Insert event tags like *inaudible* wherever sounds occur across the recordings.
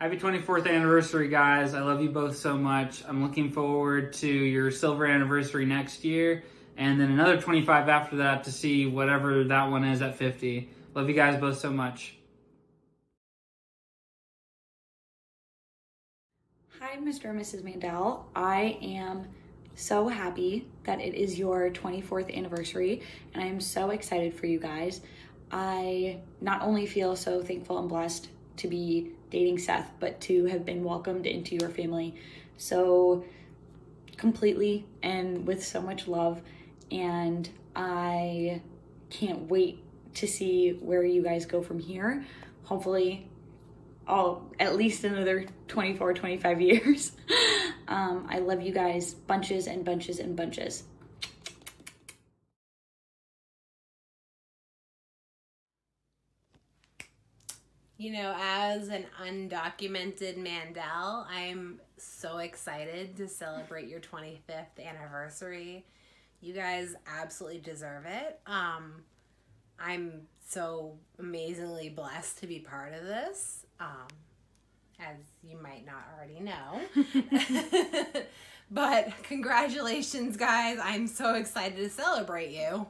Happy 24th anniversary, guys. I love you both so much. I'm looking forward to your silver anniversary next year and then another 25 after that to see whatever that one is at 50. Love you guys both so much. Hi, Mr. and Mrs. Mandel. I am so happy that it is your 24th anniversary, and I am so excited for you guys. I not only feel so thankful and blessed to be dating Seth, but to have been welcomed into your family so completely and with so much love. And I can't wait to see where you guys go from here. Hopefully, all at least another 24, 25 years. *laughs* um, I love you guys bunches and bunches and bunches. You know, as an undocumented Mandel, I'm so excited to celebrate your 25th anniversary. You guys absolutely deserve it. Um, I'm so amazingly blessed to be part of this, um, as you might not already know. *laughs* *laughs* but congratulations, guys. I'm so excited to celebrate you.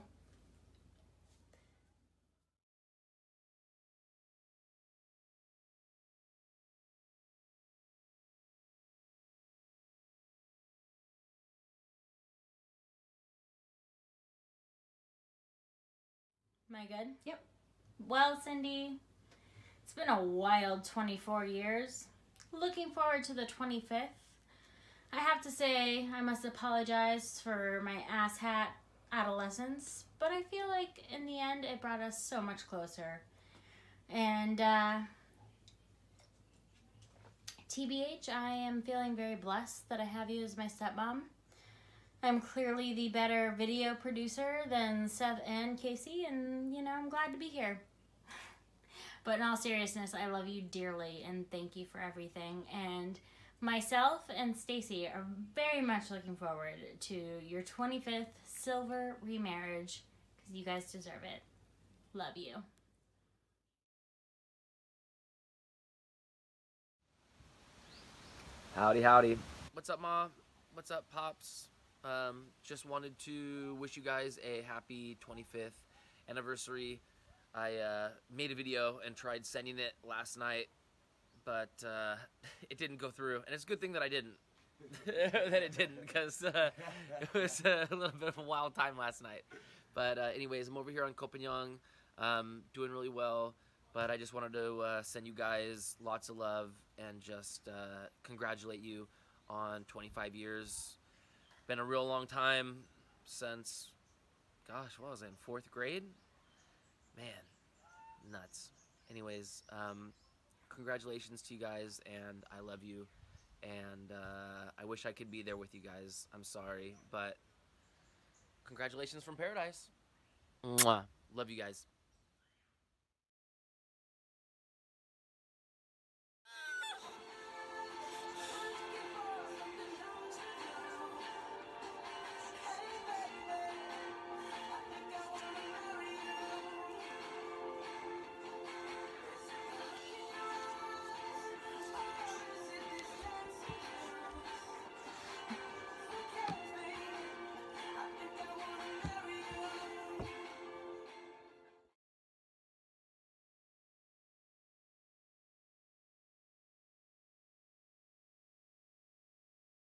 Am I good? Yep. Well, Cindy, it's been a wild 24 years. Looking forward to the 25th. I have to say, I must apologize for my asshat adolescence, but I feel like in the end it brought us so much closer. And, uh, TBH, I am feeling very blessed that I have you as my stepmom. I'm clearly the better video producer than Seth and Casey, and you know, I'm glad to be here. *sighs* But in all seriousness, I love you dearly and thank you for everything. And myself and Stacy are very much looking forward to your 25th silver remarriage because you guys deserve it. Love you. Howdy, howdy. What's up, Ma? What's up, Pops? Um, just wanted to wish you guys a happy 25th anniversary. I uh, made a video and tried sending it last night, but uh, *laughs* it didn't go through. And it's a good thing that I didn't. *laughs* that it didn't, because uh, *laughs* it was a little bit of a wild time last night. But, uh, anyways, I'm over here on Copenhagen, um, doing really well. But I just wanted to uh, send you guys lots of love and just uh, congratulate you on 25 years been a real long time since, gosh, what was it, in fourth grade? Man, nuts. Anyways, um, congratulations to you guys, and I love you. And uh, I wish I could be there with you guys. I'm sorry, but congratulations from paradise. Mwah. Love you guys.